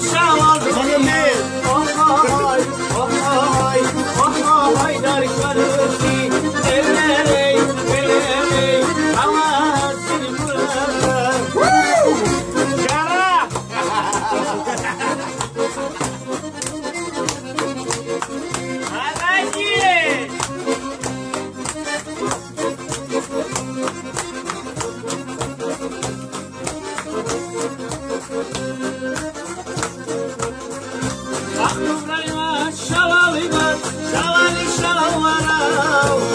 So.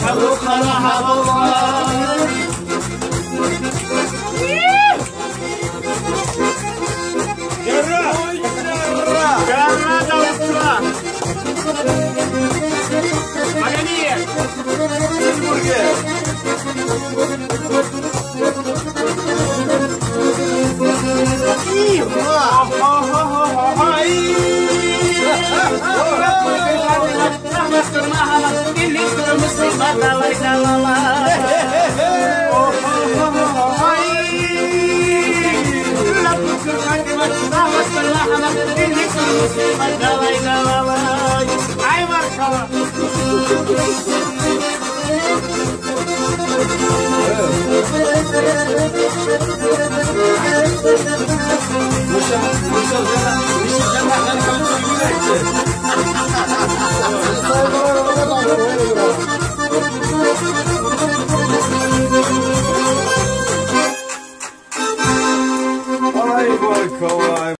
Shahrukh Khan হাবো Master Mahatma Müşah, müşah, müşah, müşah, müşah, müşah, müşah, müşah, Go. up.